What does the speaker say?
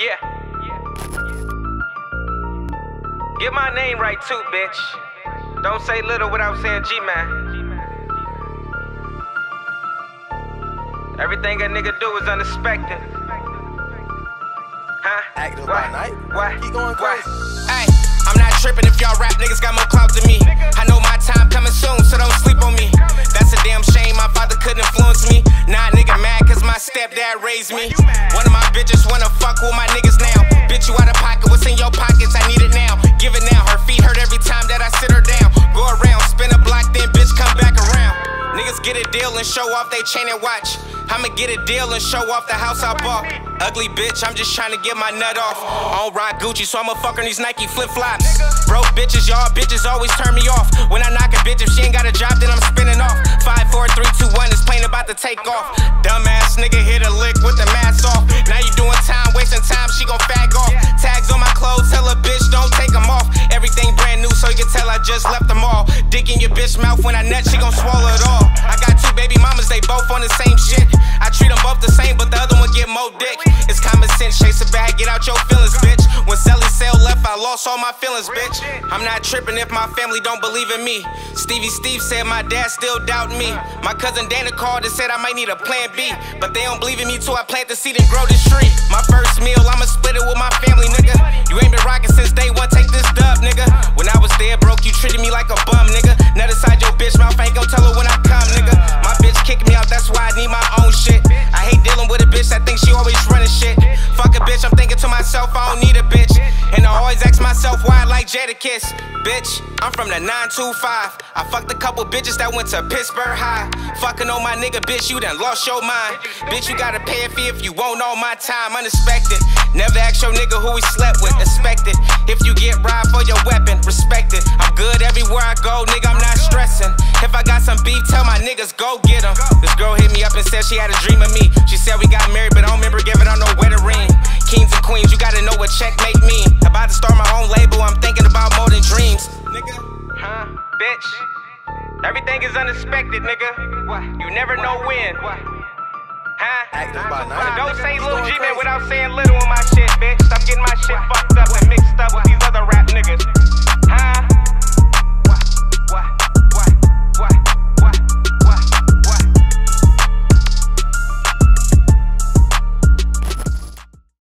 Yeah. Get my name right too, bitch. Don't say little without saying G man. Everything a nigga do is unexpected. Huh? Active What? by night. What? Keep going What? crazy. Ay, I'm not tripping if y'all rap niggas got more get a deal and show off they chain and watch. I'ma get a deal and show off the house I bought. Ugly bitch, I'm just trying to get my nut off. I don't rock Gucci, so I'ma fuck in these Nike flip flops. Broke bitches, y'all bitches always turn me off. When I knock a bitch, if she ain't got a job, then I'm spinning off. Five, four, three, two, one, this plane about to take off. Dumbass nigga hit a lick with the mask off. Now you doing time, wasting time, she gon' fag off. Tags on my clothes, tell a bitch don't take them off. Everything brand new, so you can tell I just left them all. Dick in your bitch mouth when I nut, she gon' swallow it all. I got two baby mamas, they both on the same shit. I treat them both the same, but the other one get more dick. It's common sense, chase a bag, get out your feelings, bitch. When Sally Sale left, I lost all my feelings, bitch. I'm not tripping if my family don't believe in me. Stevie Steve said my dad still doubt me. My cousin Dana called and said I might need a plan B. But they don't believe in me till I plant the seed and grow this tree. My first meal, I'ma split it with my family, nigga. Myself I like Jadakiss. Bitch, I'm from the 925. I fucked a couple bitches that went to Pittsburg High. Fucking on my nigga, bitch, you done lost your mind. Bitch, you gotta pay a fee if you want all my time. Unexpected. Never ask your nigga who he slept with. Expect it. If you get robbed for your weapon, respect it. I'm good everywhere I go, nigga, I'm not stressing. If I got some beef, tell my niggas go get 'em. This girl hit me up and said she had a dream of me. She said we got married, but I don't remember giving Bitch. Everything is unexpected, nigga. What? You never know when. What? Huh? Active by So night. don't say Keep little G man without saying little on my shit, bitch. I'm getting my shit fucked up and mixed up with these